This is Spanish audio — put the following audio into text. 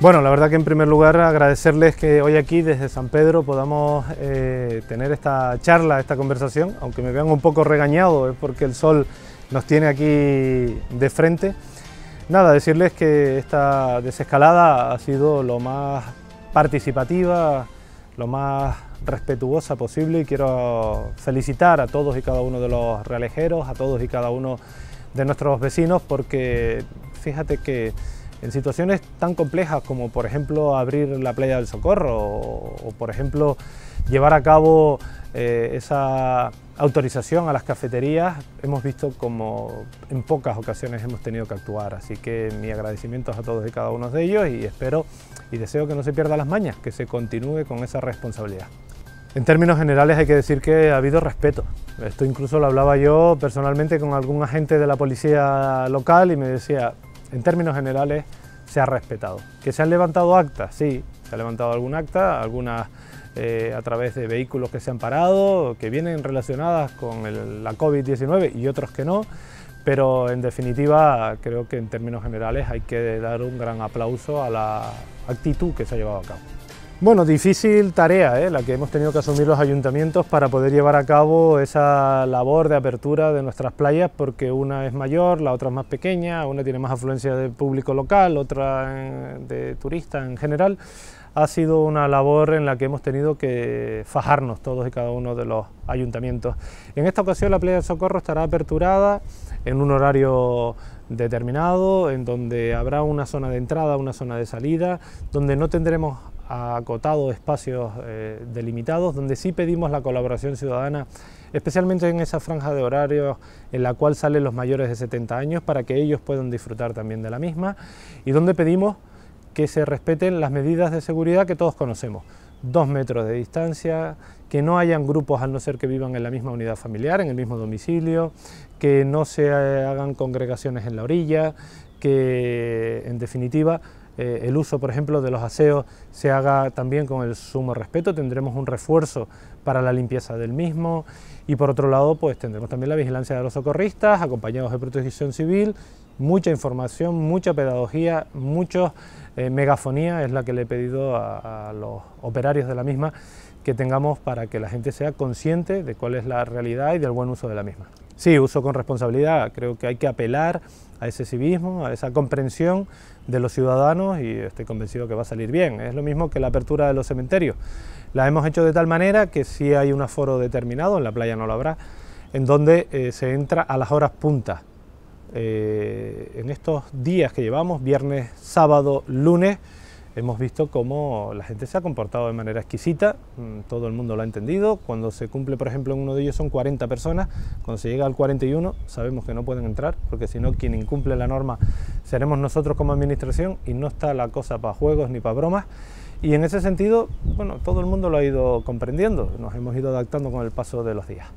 Bueno, la verdad que en primer lugar agradecerles que hoy aquí desde San Pedro podamos eh, tener esta charla, esta conversación, aunque me vean un poco regañado, es porque el sol nos tiene aquí de frente. Nada, decirles que esta desescalada ha sido lo más participativa, lo más respetuosa posible y quiero felicitar a todos y cada uno de los realejeros, a todos y cada uno de nuestros vecinos porque fíjate que en situaciones tan complejas como por ejemplo abrir la playa del Socorro o, por ejemplo llevar a cabo eh, esa autorización a las cafeterías, hemos visto como en pocas ocasiones hemos tenido que actuar, así que mi agradecimiento a todos y cada uno de ellos y espero y deseo que no se pierdan las mañas, que se continúe con esa responsabilidad. En términos generales hay que decir que ha habido respeto. Esto incluso lo hablaba yo personalmente con algún agente de la policía local y me decía, en términos generales, se ha respetado. ¿Que se han levantado actas? Sí, se ha levantado algún acta, algunas eh, a través de vehículos que se han parado, que vienen relacionadas con la COVID-19 y otros que no, pero en definitiva creo que en términos generales hay que dar un gran aplauso a la actitud que se ha llevado a cabo. Bueno, difícil tarea ¿eh? la que hemos tenido que asumir los ayuntamientos para poder llevar a cabo esa labor de apertura de nuestras playas, porque una es mayor, la otra es más pequeña, una tiene más afluencia de público local, otra de turistas en general. Ha sido una labor en la que hemos tenido que fajarnos todos y cada uno de los ayuntamientos. En esta ocasión la playa del Socorro estará aperturada en un horario determinado, en donde habrá una zona de entrada, una zona de salida, donde no tendremos acotado espacios eh, delimitados, donde sí pedimos la colaboración ciudadana, especialmente en esa franja de horario en la cual salen los mayores de 70 años, para que ellos puedan disfrutar también de la misma, y donde pedimos que se respeten las medidas de seguridad que todos conocemos, dos metros de distancia, que no hayan grupos al no ser que vivan en la misma unidad familiar, en el mismo domicilio, que no se hagan congregaciones en la orilla, que en definitiva eh, el uso, por ejemplo, de los aseos se haga también con el sumo respeto, tendremos un refuerzo para la limpieza del mismo y por otro lado pues tendremos también la vigilancia de los socorristas acompañados de protección civil, mucha información, mucha pedagogía, mucha eh, megafonía es la que le he pedido a los operarios de la misma que tengamos para que la gente sea consciente de cuál es la realidad y del buen uso de la misma. Sí, uso con responsabilidad, creo que hay que apelar a ese civismo, a esa comprensión de los ciudadanos y estoy convencido que va a salir bien. Es lo mismo que la apertura de los cementerios. La hemos hecho de tal manera que si hay un aforo determinado, en la playa no lo habrá, en donde eh, se entra a las horas puntas. Eh, en estos días que llevamos, viernes, sábado, lunes, hemos visto cómo la gente se ha comportado de manera exquisita, mm, todo el mundo lo ha entendido, cuando se cumple, por ejemplo, en uno de ellos son 40 personas, cuando se llega al 41 sabemos que no pueden entrar, porque si no, quien incumple la norma seremos nosotros como administración y no está la cosa para juegos ni para bromas. Y en ese sentido, bueno, todo el mundo lo ha ido comprendiendo, nos hemos ido adaptando con el paso de los días.